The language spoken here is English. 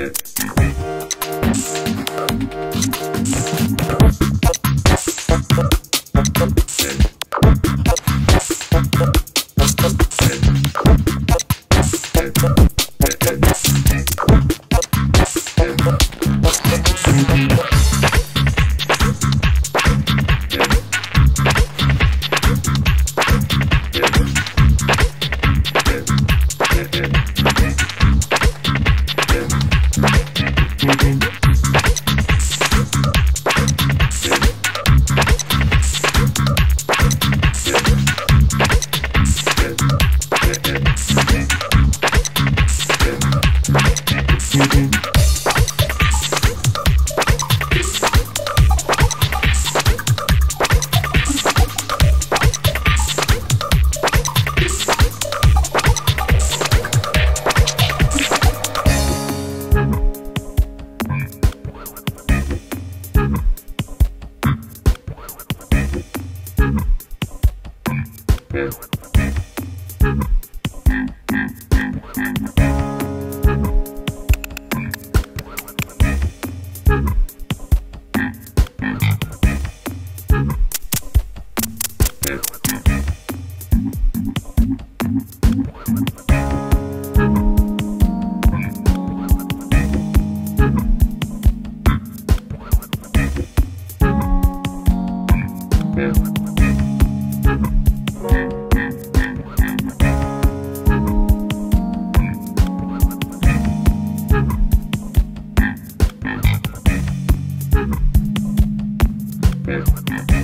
Yeah. Yeah. Yeah.